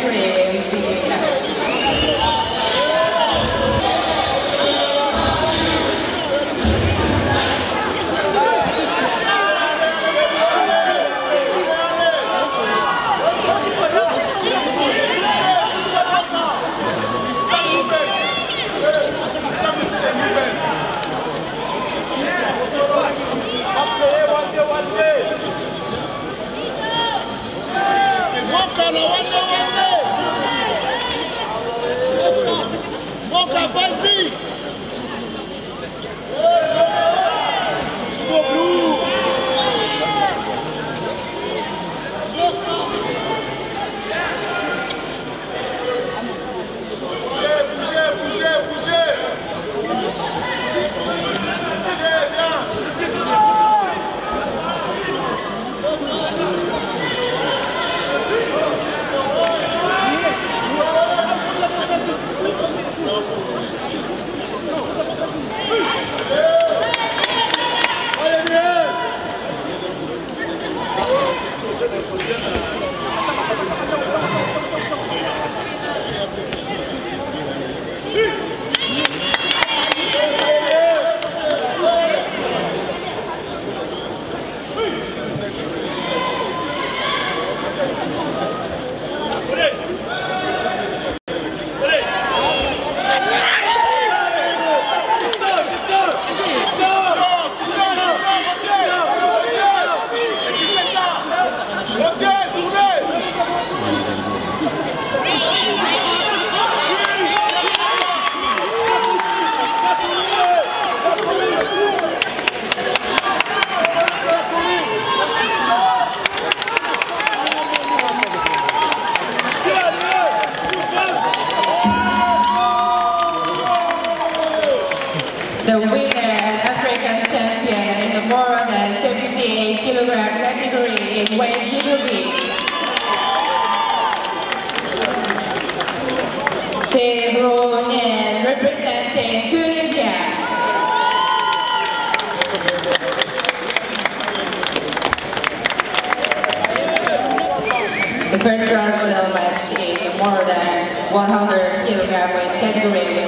얼굴에 의미됩니다. Hello. the winner and African champion in the more than 78 kilogram category in weight judogi. Chevrolet. The first round medal match in the more than 100 kilogram weight category